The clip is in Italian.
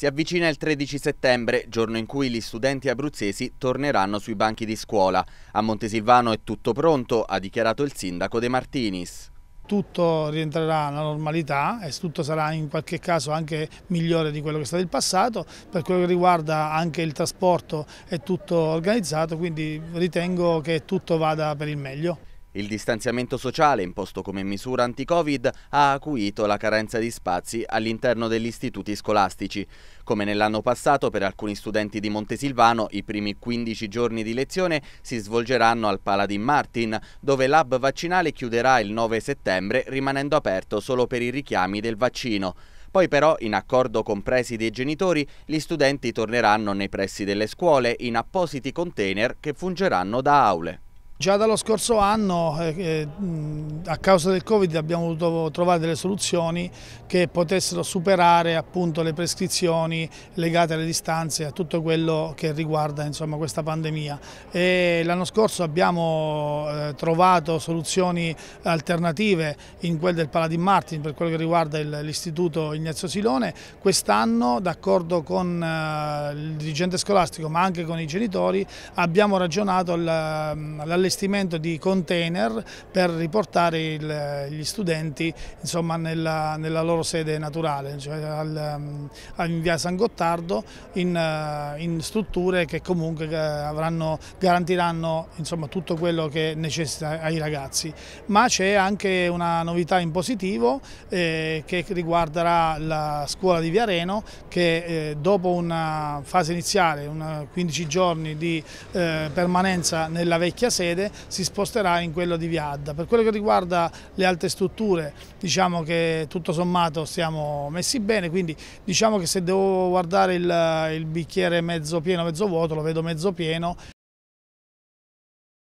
Si avvicina il 13 settembre, giorno in cui gli studenti abruzzesi torneranno sui banchi di scuola. A Montesilvano è tutto pronto, ha dichiarato il sindaco De Martinis. Tutto rientrerà nella normalità e tutto sarà in qualche caso anche migliore di quello che è stato il passato. Per quello che riguarda anche il trasporto è tutto organizzato, quindi ritengo che tutto vada per il meglio. Il distanziamento sociale, imposto come misura anti-Covid, ha acuito la carenza di spazi all'interno degli istituti scolastici. Come nell'anno passato, per alcuni studenti di Montesilvano, i primi 15 giorni di lezione si svolgeranno al Paladin Martin, dove l'hub vaccinale chiuderà il 9 settembre, rimanendo aperto solo per i richiami del vaccino. Poi però, in accordo con presidi e genitori, gli studenti torneranno nei pressi delle scuole in appositi container che fungeranno da aule. Già dallo scorso anno eh, eh a causa del Covid abbiamo dovuto trovare delle soluzioni che potessero superare appunto, le prescrizioni legate alle distanze, a tutto quello che riguarda insomma, questa pandemia. L'anno scorso abbiamo eh, trovato soluzioni alternative in quel del Paladin Martin per quello che riguarda l'istituto Ignazio Silone. Quest'anno d'accordo con eh, il dirigente scolastico ma anche con i genitori abbiamo ragionato all'allestimento allestimento di container per riportare il, gli studenti insomma, nella, nella, loro sede naturale, cioè al, in via San Gottardo, in, in strutture che comunque eh, avranno, garantiranno insomma, tutto quello che necessita ai ragazzi. Ma c'è anche una novità in positivo eh, che riguarderà la scuola di Viareno che eh, dopo una fase iniziale, una 15 giorni di eh, permanenza nella vecchia sede, sede si sposterà in quello di Viadda. Per quello che riguarda le altre strutture diciamo che tutto sommato stiamo messi bene, quindi diciamo che se devo guardare il, il bicchiere mezzo pieno, mezzo vuoto lo vedo mezzo pieno